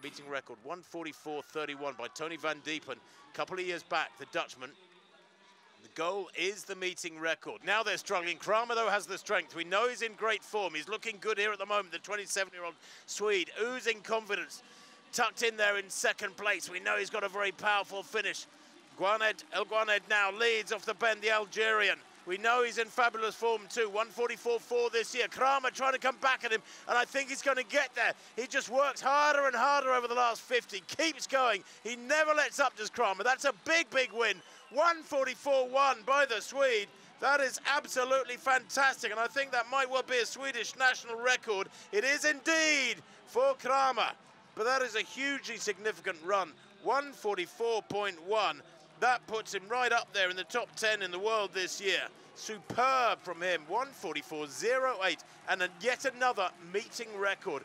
the meeting record 144.31 by Tony Van Diepen. A couple of years back, the Dutchman. The goal is the meeting record. Now they're struggling. Kramer, though, has the strength. We know he's in great form. He's looking good here at the moment, the 27-year-old Swede, oozing confidence. Tucked in there in second place. We know he's got a very powerful finish. Gouaned, El Gouaned now leads off the bend, the Algerian. We know he's in fabulous form too. 144.4 this year. Kramer trying to come back at him, and I think he's going to get there. He just works harder and harder over the last 50. Keeps going. He never lets up, does Kramer. That's a big, big win. 144.1 by the Swede. That is absolutely fantastic, and I think that might well be a Swedish national record. It is indeed for Kramer, but that is a hugely significant run. 144.1. That puts him right up there in the top 10 in the world this year. Superb from him, 144.08, and yet another meeting record.